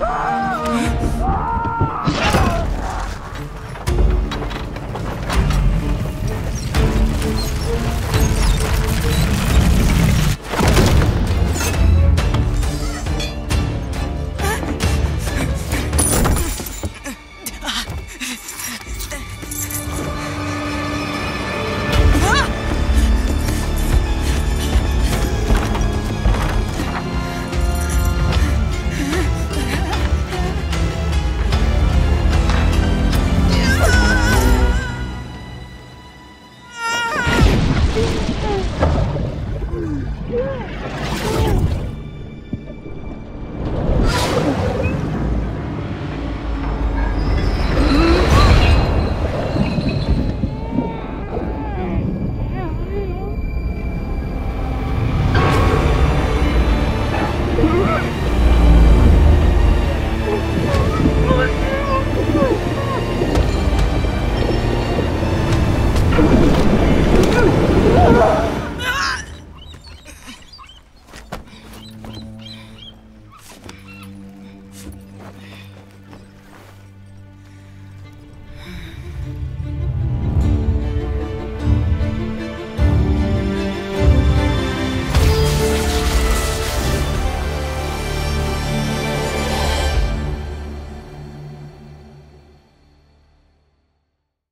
Ah!